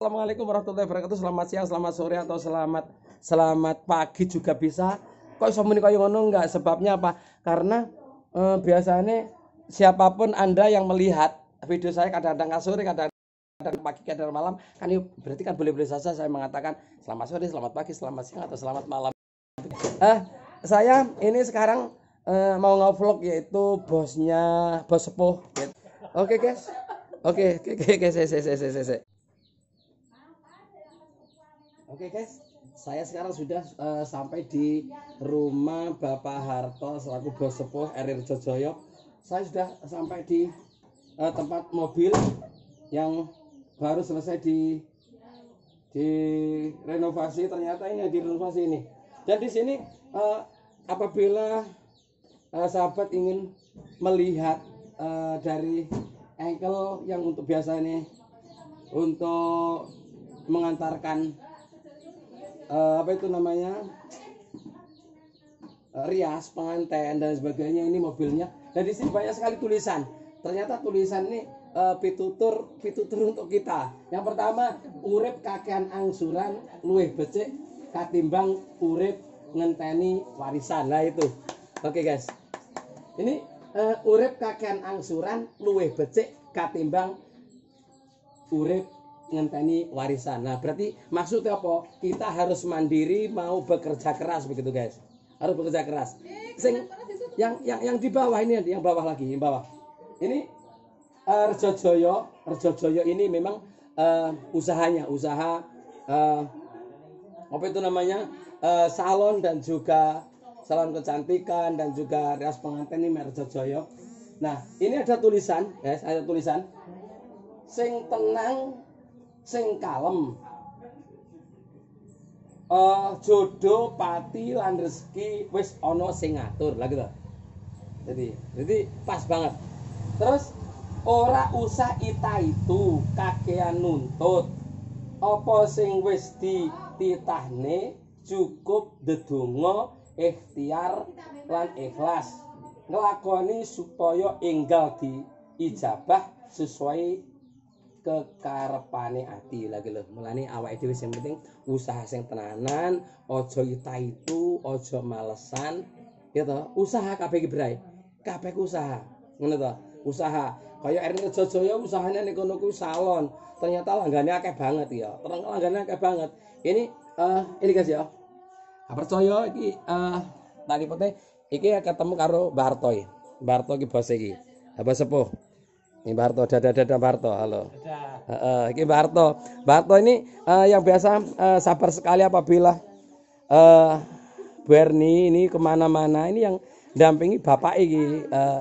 Assalamualaikum warahmatullahi wabarakatuh. Selamat siang, selamat sore atau selamat selamat pagi juga bisa. Kok iso muni kaya ngono enggak? Sebabnya apa? Karena eh, biasanya siapa pun Anda yang melihat video saya kadang-kadang sore, kadang-kadang pagi, kadang malam, kan berarti kan boleh-boleh saja saya mengatakan selamat sore, selamat pagi, selamat siang atau selamat malam. Eh, saya ini sekarang eh, mau nge-vlog yaitu bosnya bos sepuh. Oke, guys. Oke, oke, oke, oke, se, se, se, se, se, Oke guys, saya sekarang sudah eh, sampai di rumah Bapak Harto selaku bos sepuh RR Jojoyo. Saya sudah sampai di eh, tempat mobil yang baru selesai di di renovasi. Ternyata ini yang direnovasi ini. Dan di sini eh, apabila eh, sahabat ingin melihat eh, dari angle yang untuk biasa ini untuk mengantarkan eh, apa itu namanya? Eh, rias pengantin dan sebagainya. Ini mobilnya. Dan di sini banyak sekali tulisan. Ternyata tulisan ini eh, pitutur pitutur untuk kita. Yang pertama urip kakean angsuran luwih becik katimbang urip ngenteni warisan. Lah itu. Oke guys. Ini eh, urip kakean angsuran luwih becik katimbang urip ngenteni warisan. Nah, berarti maksudnya apa? Kita harus mandiri mau bekerja keras begitu, guys. Harus bekerja keras. Sing yang yang yang di bawah ini yang bawah lagi, yang bawah. Ini uh, Rejojoyo, Rejojoyo ini memang eh, usahanya, usaha eh, apa itu namanya? Eh, salon dan juga salon kecantikan dan juga rias pengantin ini Rejojoyo. Nah, ini ada tulisan, guys, ada tulisan sing tenang sing kalem. Eh jodoh pati lan rezeki wis ana sing ngatur. Lah gitu. Jadi jadi pas banget. Terus ora usah ita itu kakean nuntut. Apa sing wis dititahne cukup dedonga ikhtiar lan ikhlas. Nglakoni supaya enggal diijabah sesuai kekarepane ati. Lagi lho mulane awake dhewe sing penting usaha sing tenanan aja ita itu aja malesan ya toh? Usaha kabeh iki bray. Kabeh usaha. Ngono toh? Usaha. Kaya Erni Jojaya usahanya kono kuwi salon. Ternyata langgane akeh banget ya. Terang langgane akeh banget. Ini eh ini guys ya. Percaya iki eh tadi putih iki ketemu karo Mbah Harto iki bos iki. Abah sepuh ini Mbak Harto, dada-dada Mbak Harto, halo. Heeh, ini Mbak Harto. Mbak Harto ini eh, yang biasa eh, sabar sekali apabila eh Bu Erni ini ke mana-mana. Ini yang dampingi bapak ini eh,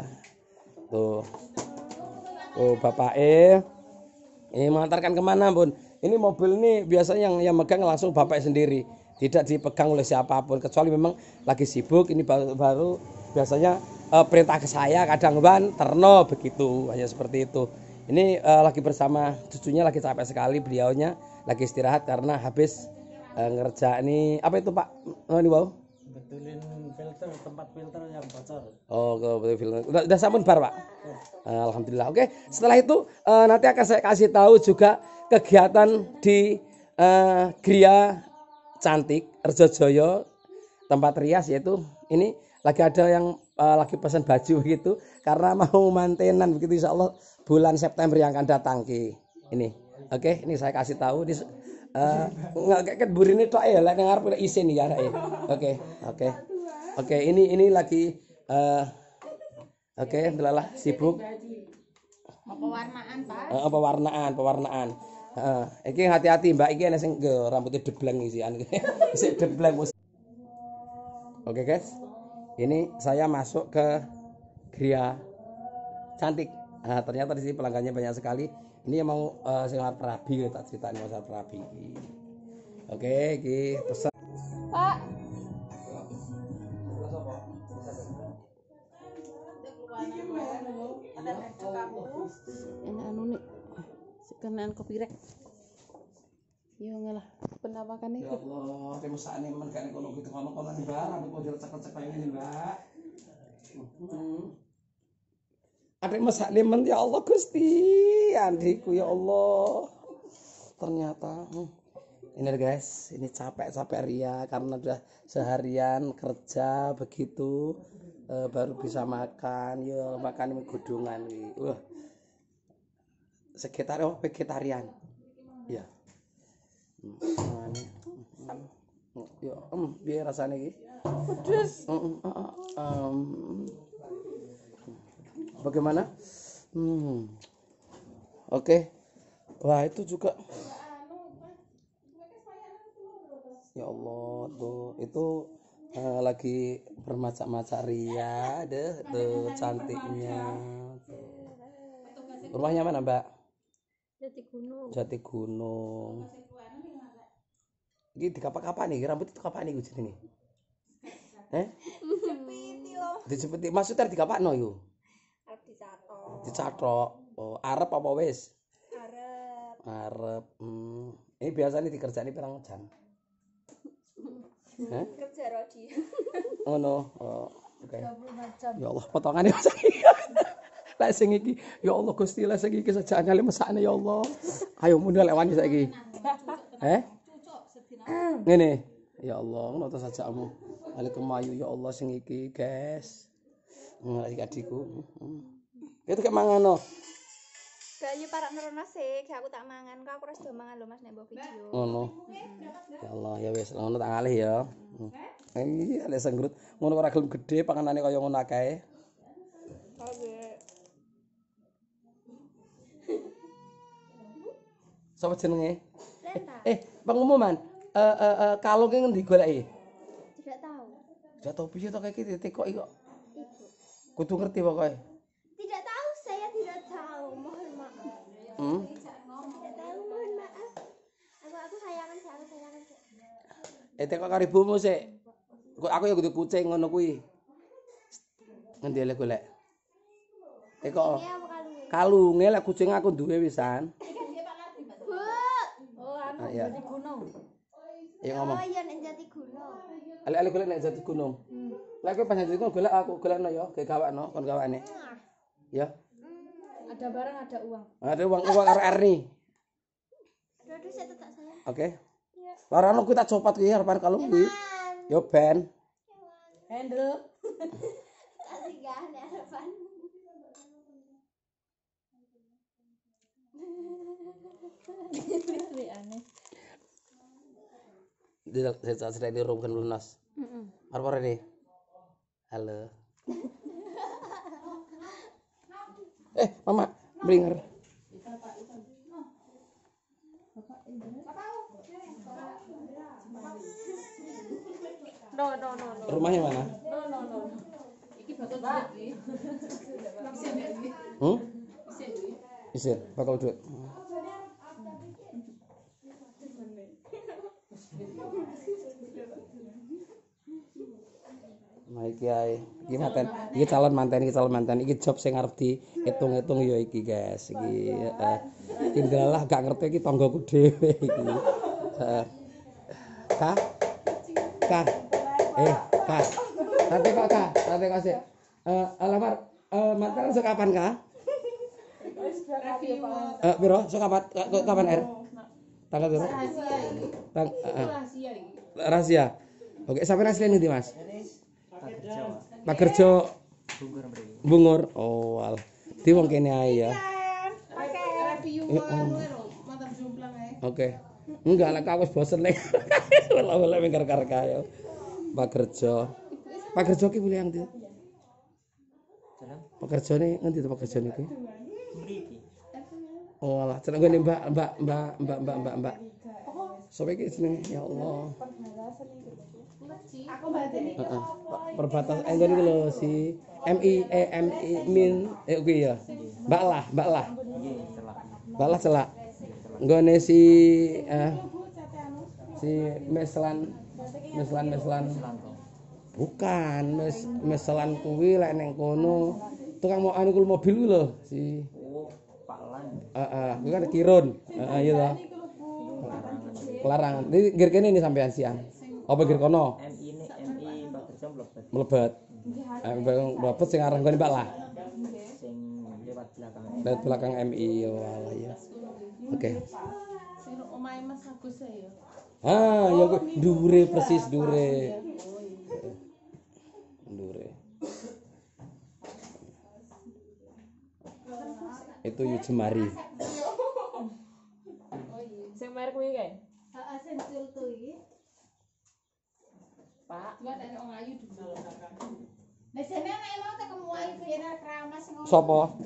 tuh. Tuh bapak E. Ini mengantarkan ke mana pun ini mobil ini biasanya yang yang megang langsung bapak sendiri. Tidak dipegang oleh siapa pun kecuali memang lagi sibuk ini baru, baru biasanya eh, perintah ke saya kadang ban terno begitu hanya seperti itu ini eh, lagi bersama cucunya lagi capek sekali beliaunya lagi istirahat karena habis eh, ngerja ini apa itu pak oh, ini wow betulin filter tempat filter yang bocor Oh, ke betul film. Udah, udah sampun bar, Pak. Eh, Alhamdulillah. Oke, setelah itu nanti akan saya kasih tahu juga kegiatan di eh, Gria Cantik Rejojoyo tempat rias yaitu ini lagi ada yang lagi pesan baju begitu karena mau mantenan begitu insya Allah bulan September yang akan datang ki ini oke ini saya kasih tahu di eh, nggak kayak burine tok ya lek nang arep isin ya arek. oke oke oke ini ini lagi eh, oke delalah sibuk Mau pewarnaan, Pak. Eh, pewarnaan pewarnaan Heeh, iki hati-hati Mbak sing nggo rambutnya debleng isian. Isih debleng. Oke guys. Ini saya masuk ke Gria Cantik. Nah, ternyata di sini pelanggannya banyak sekali. Ini yang mau uh, sing arep rabi tak ceritain masalah rabi. Oke, iki pesan. Pak. Ini anu nih. Sekenaan kopi rek. Yo ngalah penampakan Ya Allah, kayak mesakne men kan kono gitu kono-kono nih Mbak, rambut model cek-cek ini Mbak. Hmm. Ada mesakne men ya Allah Gusti, andiku ya Allah. ternyata hmm. ini guys ini capek-capek Ria karena udah seharian kerja begitu eh, baru bisa makan ya makan ini godongan wi. wah sekitar oh vegetarian ya Hmm, em biar rasanya iki? Pedes. Mm, mm, em, bagaimana? Hmm. oke. Wah itu juga. Ya Allah tuh itu eh, lagi bermacak-macak ria deh tuh cantiknya. Rumahnya mana mbak? Jati gunung. Jati Gunung ini di kapan-kapan nih? Rambut itu kapan nih gue nih? Eh dijepiti maksudnya di kapan no yuk Arep dicatok. dicatrok oh arep apa wis? Arep. Arep hmm. ini biasanya dikerjani pirang jam? Hah? kerja rodi. oh no. Oh, oke. Ya Allah potongannya masa iki Lah sing iki ya Allah Gusti lah sing iki saja ngale mesakne ya Allah. Ayo mundur lek wani saiki. Eh ngene. Ya Allah ngono to sajakmu. Ale kemayu ya Allah sing iki guys. Ngelak adikku. Hmm. itu kayak mangan no. Bayu parak nerono sih, kayak aku tak mangan. Kok aku harus do mangan lho Mas nek mbok video. ngono. Ya Allah ya wis ngono tak ngalih ya. Hmm. ini ada senggrut. Ngono ora gelem gede panganane kaya ngono akeh Oke. sapa jenenge? Eh pengumuman eh eh eh kalung ki ngendi goleki Tidak tahu. jatuh piye to kayak gitu tekok iki kok kudu ngerti pokoknya Tidak tahu, saya tidak tahu. Mohon maaf. hmm? Tidak tahu, mohon maaf. Aku aku sayangan sih, aku sayangan sih. eh tekok karo ibumu sik aku ya kudu kucing ngono kuwi ngendi le golek tekok kalunge lek kucing aku duwe wisan Bu. ah, ya ya ngomong Oh iya nek jati gunung. ale-ale golek nek jati gunung lek kowe pas jati gunung golek aku golekno ya ge gawakno kon gawane ya Ada barang, ada uang. ada uang uang karo Erni Aduh, saya tetap saya. oke Iya. Larano kuwi tak copot kuwi harapan kalung kuwi Man. yo ben Handle. Tak singgah nek harapan. aneh. Sudah di room kan lunas. Apa ini? Halo. eh, mama, bringer. No, no, no, no. Rumahnya mana? No, no, no. Iki bakal duit iki. Hmm? Isir, bakal duit. Nah, iki ae. Iki manten, iki calon manten, iki calon manten, iki job sing arep diitung-itung ya iki, guys. Iki heeh. Iki ndalah gak ngerti iki tanggoku dhewe iki. Heeh. Kak? Kak. Eh, Kak. Nanti kok Kak, nanti kok sih. Eh, alamar eh mantan sok kapan Kak? Eh, piro? Sok kapan? Kapan R? Tanggal piro? Tang eh, eh. rahasia. Oke, sampai asli nanti Mas. Pak kerja bungur. Oh, al. Di wong kene ae ya. Oke. Enggak lah aku wis bosen nek. Wala-wala mingkar kar kaya. Pak kerja. Pak kerja ki boleh yang ndi? Pak kerja nih ngendi tuh Pak kerja nih Oh alah, cenah ngene Mbak, Mbak, Mbak, Mbak, Mbak, Mbak, Mbak. Sampai iki jenenge ya Allah. Pak, Perbatasan eh ngene iki lho si MI eh MI min eh kuwi ya. Mbak lah, Mbak lah. Mbak lah celak. Nggone si eh si Meslan Meslan Meslan bukan mes meselan kuwi lek ning kono tukang mau anu mobil kuwi lho si Heeh, kuwi kan kirun. Heeh, iya toh. Kelarangan. Ini gir ini sampean siang. Apa gir kono? MI ini MI Mbak Kerja mlebet Mlebet. Eh, mlebet sing aran kene Mbak lah. sing lewat belakang Lewat belakang MI oh alah ya. Oke. omahe Mas Agus ya. Ah, ya kuwi dure persis dure. Dure. Itu yu jemari. Sing merek kuwi kae. Heeh, sensul tuh iki. Pak. Cuma ada orang ayu dulu. Nah, sini anak emang tak kamu ayu tuh ya nak trauma sing ngomong. Sopo?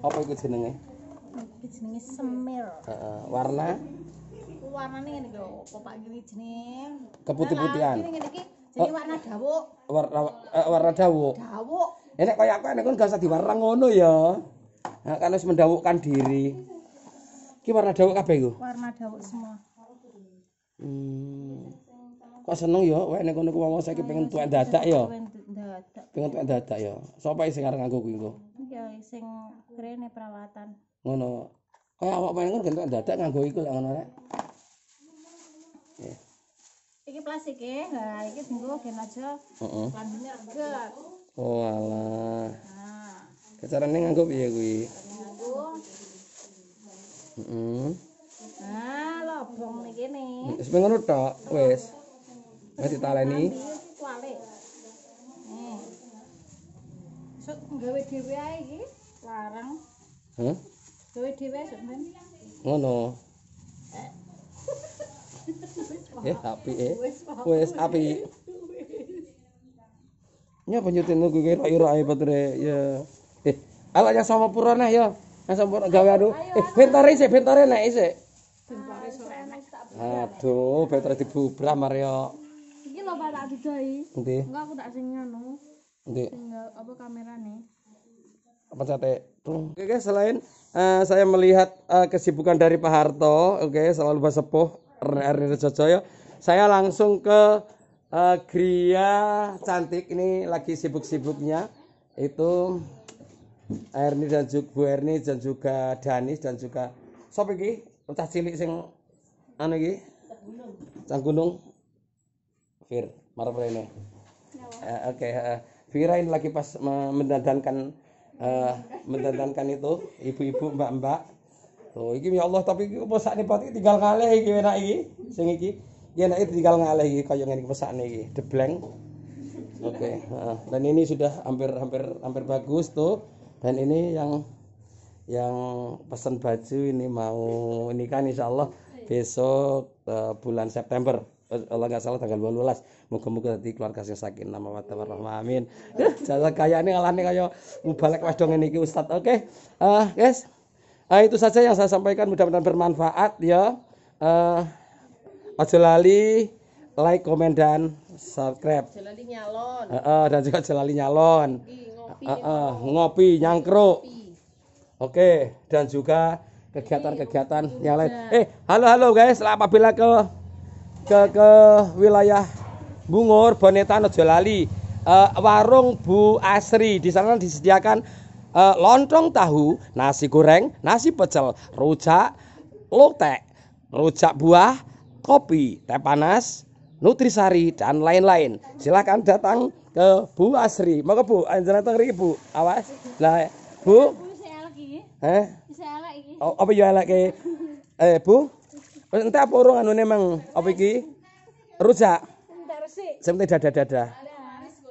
Apa iku jenenge? Iki jenenge semir. Heeh, warna Warnane ngene iki kok Pak gini jenenge. keputih-putihan. Ini ngene iki jenenge warna dawuk. Warna eh, warna dawuk. Dawuk. Enek kaya aku enek kan gak usah diwarna ngono ya. Nah, kan wis mendawukkan diri. Ki warna dawuk kabeh iku. Warna dawuk semua. Hmm. Kok seneng wae nek kono ku wong saiki pengen tuwek dadak dadak. Pengen tuwek dadak ya. Sapa sing arep nganggo kuwi engko? Ya sing kene perawatan. Ngono. Kaya awak pengen kan tuwek dadak nganggo iku lak ngono rek. Iki plastik ya, nah iki tinggal gen aja Heeh. lambene reget. Oh alah. Nah, Kecarane nganggo piye kuwi? Heeh. Nah, lobong nih gini. Wis ngono tok, wis. Wis ditaleni. Kuali. Nih. Sok gawe dhewe ae iki, larang. Hah? Gawe dhewe sok ben. Ngono. Eh, api eh. Wis api. Nya penyutin nunggu kira ira ae batere ya. Eh, ala yang sama purana ya. Yang sama purana gawe aduh. Eh, bentare sik, bentare nek isik. Aduh, bentare dibubrah Mario. Lho Pak tak didoi. Enggak aku tak sing ngono. Endi? Tinggal apa kamerane. apa tuh oke guys selain eh, saya melihat eh, kesibukan dari Pak Harto oke selalu bersepuh Erni Rejojoyo saya langsung ke eh, Gria cantik ini lagi sibuk-sibuknya itu Erni dan juga Bu Erni dan juga Danis dan juga sop iki cah cilik sing anu iki Cang Gunung Fir marep rene Eh, Oke, eh, Vira ini lagi pas me- mendandankan eh, mendandankan itu ibu-ibu mbak-mbak. Tuh, iki ya Allah tapi apa sakne pati tinggal ngalih iki enak iki. Sing iki iki enak tinggal ngalih iki kaya ngene iki pesakne iki, debleng. Oke, heeh. dan ini sudah hampir hampir hampir bagus tuh. Dan ini yang yang pesan baju ini mau ini kan insya Allah besok eh, bulan September Eh, kalau nggak salah tanggal 12 moga-moga nanti keluarga sing sakin nama wa ta'ala amin. Duh, jasa kaya ini ngalahnya kayak mubalek wes dong ini Ustad oke. Eh, guys. Eh, itu saja yang saya sampaikan. Mudah-mudahan bermanfaat ya. Eh, ojo lali like komen dan subscribe. Jelali nyalon. Eh, eh, dan juga ojo lali nyalon. Eh, eh, ngopi nyangkruk. Oke, dan juga kegiatan-kegiatan yang lain. Eh, halo halo guys, apabila ke ke ke wilayah Bungur, Bonetan, Ojo lali. Eh, warung Bu Asri di sana disediakan eh, lontong tahu, nasi goreng, nasi pecel, rujak, lotek, rujak buah, kopi, teh panas, nutrisari dan lain-lain. Silakan datang ke Bu Asri. Mau ke Bu, anjir datang riki Bu. Awas. Lah, Bu, Wis elek iki. eh Wis elek iki. Oh, apa ya elek ke? Eh, Bu. Wis entek apa urung anune mang apa iki? Rujak. Penting dadah-dadah.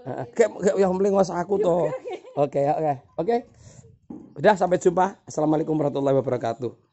Heeh. Kayak kayak yang melingos aku to. Oke, oke. Oke. Udah sampai jumpa. Assalamualaikum warahmatullahi wabarakatuh.